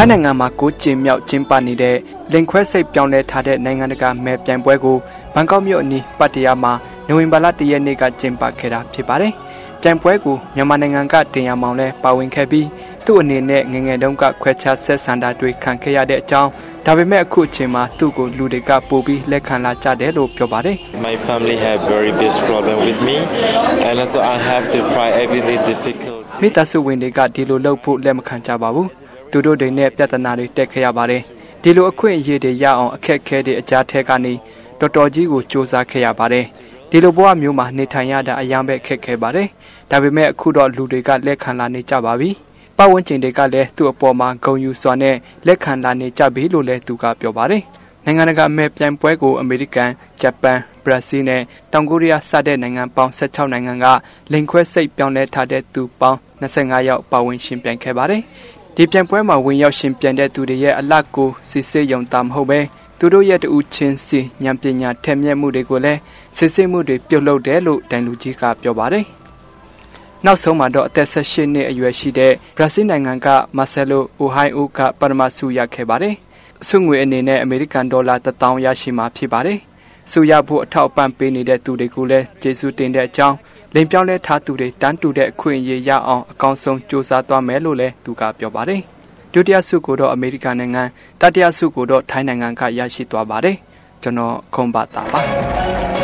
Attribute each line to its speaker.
Speaker 1: ထိုင်းနိုင်ငံမှာကိုကျင်းမြောက်ကျင်းပနေတဲ့လင်ခွဲစိတ်ပြောင်းလဲထားတဲ့နိုင်ငံတကာမဲပြိုင်ပွဲကိုဘန်ကောက်မြို့အနီးပတ်တရာမှာနိုဝင်ဘာလ၁ရက်နေ့ကကျင်းပခဲ့တာဖြစ်ပါတယ်။ပြိုင်ပွဲကိုမြန်မာနိုင်ငံကတင်ရမောင်လဲပါဝင်ခဲ့ပြီးသူ့အနေနဲ့ငငယ်တုန်းကခွဲခြားဆက်ဆံတာတွေခံခဲ့ရတဲ့အကြောင်းဒါပေမဲ့အခုအချိန်မှာသူ့ကိုလူတွေကပို့ပြီးလက်ခံလာကြတယ်လို့ပြောပါတယ်
Speaker 2: My family have very big problem with me and also I have to find everyday difficult.
Speaker 1: မိသားစုဝင်တွေကဒီလိုလုပ်ဖို့လက်မခံကြပါဘူး သူတို့တွေနဲ့ပြဿနာတွေတက်ခဲ့ရပါတယ်ဒီလိုအခွင့်အရေးတွေရအောင်အခက်အခဲတွေအကြားထဲကနေတော်တော်ကြီးကိုစ조사ခဲ့ရပါတယ်ဒီလိုဘဝမျိုးမှာနေထိုင်ရတာအရင်ပဲအခက်ခဲပါတယ်ဒါပေမဲ့အခုတော့လူတွေကလက်ခံလာနေကြပါပြီပတ်ဝန်းကျင်တွေကလည်းသူ့အပေါ်မှာဂုဏ်ယူစွာနဲ့လက်ခံလာနေကြပြီလို့လည်းသူကပြောပါတယ်နိုင်ငံတကာအမဲပြိုင်ပွဲကိုအမေရိကန်ဂျပန်ဘရာဇီးနဲ့တောင်ကိုရီးယားစတဲ့နိုင်ငံပေါင်း16နိုင်ငံကလိန်ခွဲစိတ်ပြောင်းလဲထားတဲ့သူပေါင်း25ယောက်ပါဝင်ရှင်ပြိုင်ခဲ့ပါတယ်။ ဒီပြိုင်ပွဲမှာဝင်ရောက်ရှင်ပြိုင်တဲ့သူတွေရဲ့အလတ်ကိုစစ်ဆေးယုံတာမဟုတ်ပဲသူတို့ရဲ့တူချင်းစီဉာဏ်ပညာထက်မြက်မှုတွေကိုလည်းစစ်ဆေးမှုတွေပြုတ်လုပ်တယ်လို့တိုင်လူကြီးကပြောပါတယ်။နောက်ဆုံးမှာတော့အသက်18နှစ်အရွယ်ရှိတဲ့ဘရာဇီးနိုင်ငံကမာဆယ်လိုအိုဟိုင်အိုကပရမဆုရခဲ့ပါတယ်။ဆုငွေအနေနဲ့အမေရိကန်ဒေါ်လာ1000ရရှိမှာဖြစ်ပါတယ်။ဆုရဖို့အထောက်အပံ့ပေးနေတဲ့သူတွေကိုလည်းကျေးဇူးတင်တဲ့အကြောင်း လိန်ပြောင်းလဲထားသူတွေတန်းတူတဲ့အခွင့်အရေးရအောင်အကောင်းဆုံးစူးစမ်းသွားမယ်လို့လည်းသူကပြောပါတယ်။ဒုတိယဆုကိုတော့အမေရိကန်နိုင်ငံတတိယဆုကိုတော့ထိုင်းနိုင်ငံကရရှိသွားပါတယ်။ကျွန်တော်ခုံပါတာပါ။